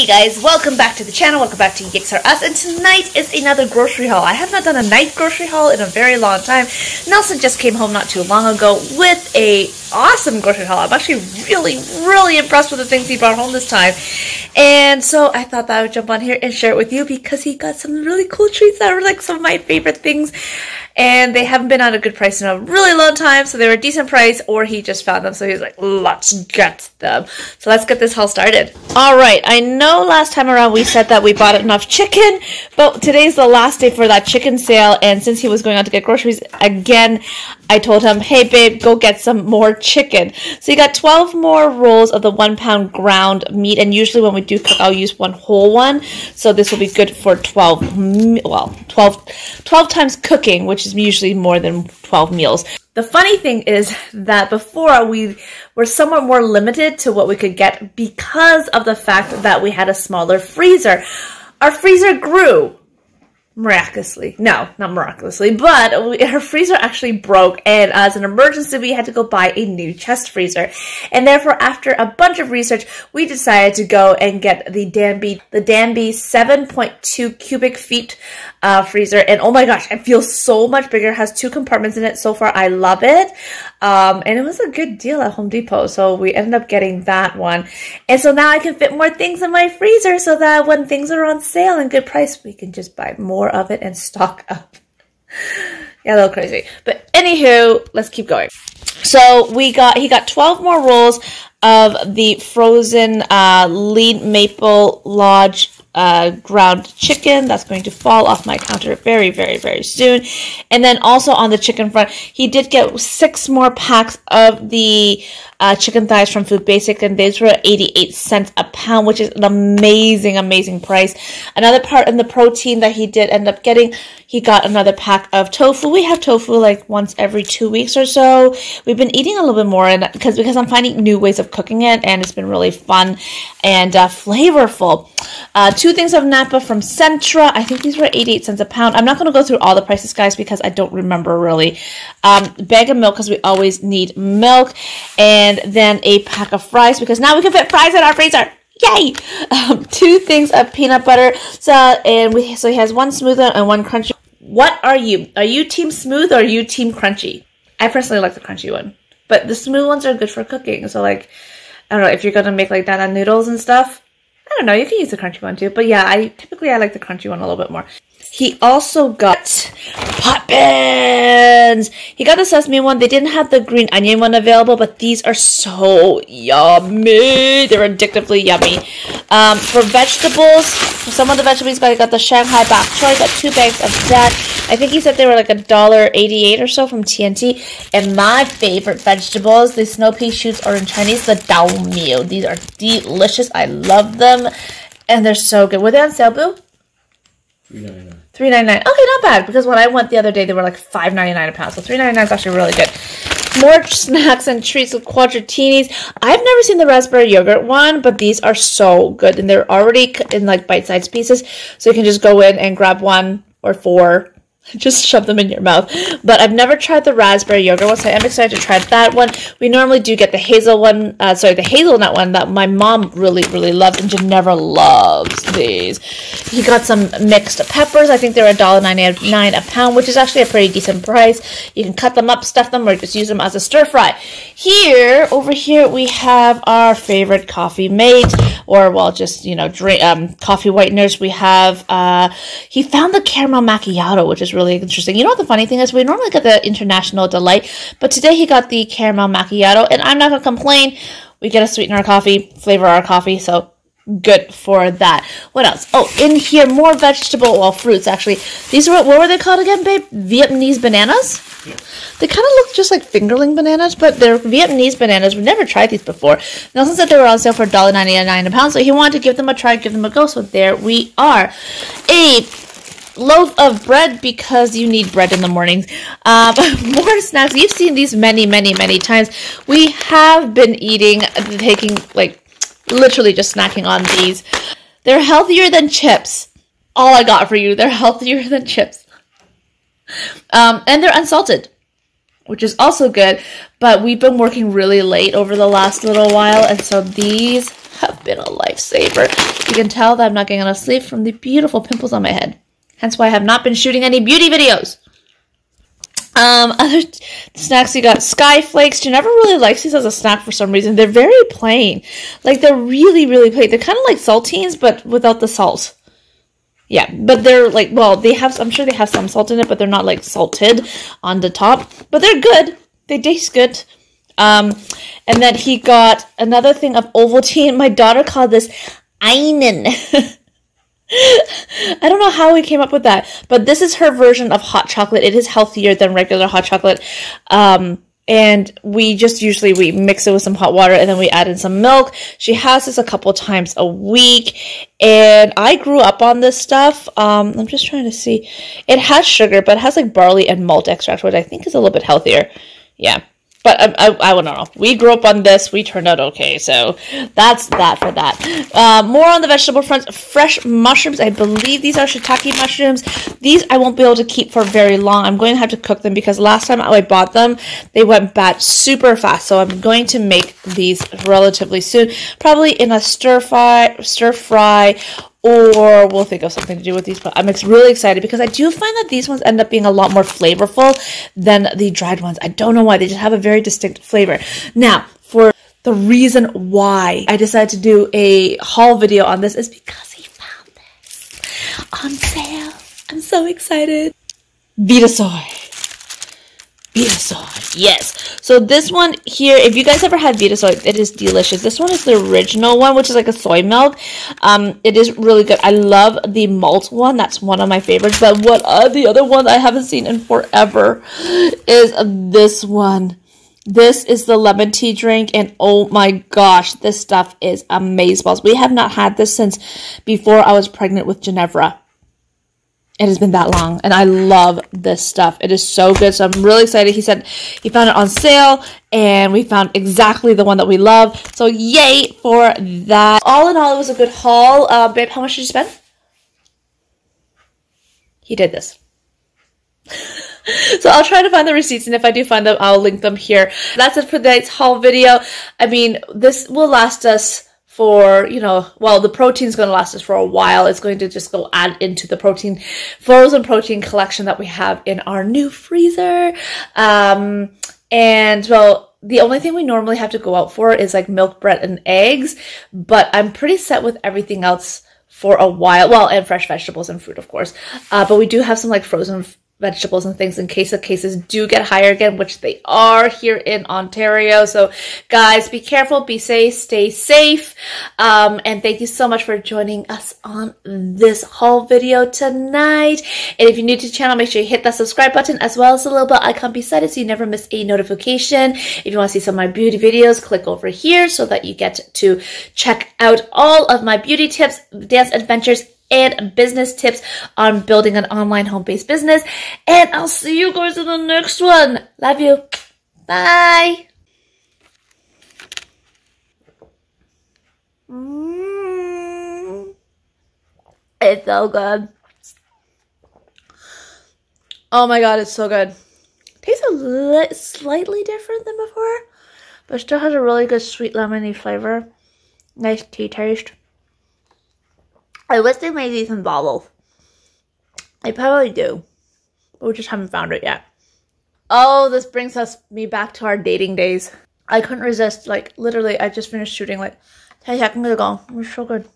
Hey guys, welcome back to the channel, welcome back to Yiks R Us, and tonight is another grocery haul. I have not done a night grocery haul in a very long time. Nelson just came home not too long ago with a awesome grocery haul. I'm actually really, really impressed with the things he brought home this time. And so I thought that I would jump on here and share it with you because he got some really cool treats that were like some of my favorite things and they haven't been at a good price in a really long time, so they were a decent price, or he just found them, so he's like, let's get them. So let's get this haul started. All right, I know last time around we said that we bought enough chicken, but today's the last day for that chicken sale, and since he was going out to get groceries again, I told him, hey babe, go get some more chicken. So he got 12 more rolls of the one pound ground meat, and usually when we do cook, I'll use one whole one, so this will be good for 12, well, 12, 12 times cooking, which is is usually more than 12 meals. The funny thing is that before we were somewhat more limited to what we could get because of the fact that we had a smaller freezer. Our freezer grew miraculously. No, not miraculously, but her freezer actually broke, and as an emergency, we had to go buy a new chest freezer. And therefore, after a bunch of research, we decided to go and get the Danby, the Danby 7.2 cubic feet uh, freezer. And oh my gosh, it feels so much bigger. It has two compartments in it. So far, I love it. Um, and it was a good deal at Home Depot. So we ended up getting that one. And so now I can fit more things in my freezer so that when things are on sale and good price, we can just buy more of it and stock up. yeah, a little crazy. But anywho, let's keep going. So we got, he got 12 more rolls of the frozen uh, lean maple lodge uh, ground chicken that's going to fall off my counter very, very, very soon. And then also on the chicken front, he did get six more packs of the uh, chicken thighs from Food Basic, and these were 88 cents a pound, which is an amazing, amazing price. Another part in the protein that he did end up getting, he got another pack of tofu. We have tofu like once every two weeks or so. We've been eating a little bit more, and because because I'm finding new ways of cooking it, and it's been really fun and uh, flavorful. Uh, two things of Napa from Centra. I think these were 88 cents a pound. I'm not going to go through all the prices, guys, because I don't remember really. Um, bag of milk, because we always need milk. And and then a pack of fries because now we can fit fries in our freezer. Yay! Um, two things of peanut butter. So and we so he has one smooth and one crunchy. What are you? Are you team smooth or are you team crunchy? I personally like the crunchy one, but the smooth ones are good for cooking. So like, I don't know if you're gonna make like on noodles and stuff. I don't know. You can use the crunchy one too, but yeah, I typically I like the crunchy one a little bit more. He also got Pop Pans. He got the sesame one. They didn't have the green onion one available, but these are so yummy. They're addictively yummy. Um, for vegetables, for some of the vegetables, I got the Shanghai bok choy. I Got two bags of that. I think he said they were like a dollar eighty-eight or so from T&T. And my favorite vegetables, the snow pea shoots, or in Chinese, the dao. These are delicious. I love them, and they're so good. Were they on sale, Boo? Three ninety nine. Okay, not bad because when I went the other day, they were like five ninety nine a pound. So three ninety nine is actually really good. More snacks and treats with Quadratinis. I've never seen the raspberry yogurt one, but these are so good and they're already in like bite sized pieces, so you can just go in and grab one or four just shove them in your mouth. But I've never tried the raspberry yogurt one, so I am excited to try that one. We normally do get the hazel one, uh, sorry, the hazelnut one that my mom really, really loves, and Jenevera loves these. He got some mixed peppers. I think they're $1.99 a pound, which is actually a pretty decent price. You can cut them up, stuff them, or just use them as a stir fry. Here, over here, we have our favorite coffee mate, or well, just, you know, drink, um, coffee whiteners. We have, uh, he found the caramel macchiato, which is really really interesting. You know what the funny thing is? We normally get the International Delight, but today he got the Caramel Macchiato, and I'm not going to complain. We get to sweeten our coffee, flavor our coffee, so good for that. What else? Oh, in here, more vegetable, well, fruits, actually. These are, what were they called again, babe? Vietnamese bananas? Yeah. They kind of look just like fingerling bananas, but they're Vietnamese bananas. We've never tried these before. Nelson said they were on sale for $1.99 a pound, so he wanted to give them a try, give them a go, so there we are. A loaf of bread because you need bread in the mornings. Um, more snacks. You've seen these many, many, many times. We have been eating, taking, like, literally just snacking on these. They're healthier than chips. All I got for you. They're healthier than chips. Um, and they're unsalted, which is also good. But we've been working really late over the last little while, and so these have been a lifesaver. You can tell that I'm not getting enough sleep from the beautiful pimples on my head. Hence why I have not been shooting any beauty videos. Um, other snacks you got Sky Flakes. She never really likes these as a snack for some reason. They're very plain. Like they're really, really plain. They're kind of like saltines, but without the salt. Yeah, but they're like, well, they have, I'm sure they have some salt in it, but they're not like salted on the top. But they're good. They taste good. Um, and then he got another thing of Ovaltine. My daughter called this Einen. I don't know how we came up with that, but this is her version of hot chocolate. It is healthier than regular hot chocolate. Um, and we just usually we mix it with some hot water and then we add in some milk. She has this a couple times a week and I grew up on this stuff. Um, I'm just trying to see. It has sugar, but it has like barley and malt extract, which I think is a little bit healthier. Yeah. But I, I, I don't know. We grew up on this. We turned out okay. So that's that for that. Uh, more on the vegetable front. Fresh mushrooms. I believe these are shiitake mushrooms. These I won't be able to keep for very long. I'm going to have to cook them because last time I bought them, they went bad super fast. So I'm going to make these relatively soon. Probably in a stir fry, stir fry or we'll think of something to do with these. But I'm really excited because I do find that these ones end up being a lot more flavorful than the dried ones. I don't know why. They just have a very distinct flavor. Now, for the reason why I decided to do a haul video on this is because he found this on sale. I'm so excited. Vitasoy. Vitasoy. Yes. So this one here, if you guys ever had Vitasoy, it is delicious. This one is the original one, which is like a soy milk. Um, it is really good. I love the malt one. That's one of my favorites. But what uh, the other one I haven't seen in forever is this one. This is the lemon tea drink, and oh my gosh, this stuff is amazing. We have not had this since before I was pregnant with Jenevera it has been that long and I love this stuff. It is so good. So I'm really excited. He said he found it on sale and we found exactly the one that we love. So yay for that. All in all, it was a good haul. Uh, babe, how much did you spend? He did this. so I'll try to find the receipts and if I do find them, I'll link them here. That's it for tonight's haul video. I mean, this will last us for, you know, well, the protein is going to last us for a while. It's going to just go add into the protein, frozen protein collection that we have in our new freezer. Um, and well, the only thing we normally have to go out for is like milk, bread, and eggs, but I'm pretty set with everything else for a while. Well, and fresh vegetables and fruit, of course. Uh, but we do have some like frozen vegetables and things in case the cases do get higher again, which they are here in Ontario. So guys, be careful, be safe, stay safe. Um, and thank you so much for joining us on this haul video tonight. And if you're new to the channel, make sure you hit that subscribe button as well as the little bell icon beside it so you never miss a notification. If you want to see some of my beauty videos, click over here so that you get to check out all of my beauty tips, dance adventures, and business tips on building an online home-based business. And I'll see you guys in the next one. Love you. Bye. Mm. It's so good. Oh my god, it's so good. Tastes a slightly different than before, but still has a really good sweet lemony flavor. Nice tea taste. I wish they made these in bottles. I probably do. But we just haven't found it yet. Oh, this brings us me back to our dating days. I couldn't resist. Like, literally, I just finished shooting like hey, 10 seconds ago. It was so good.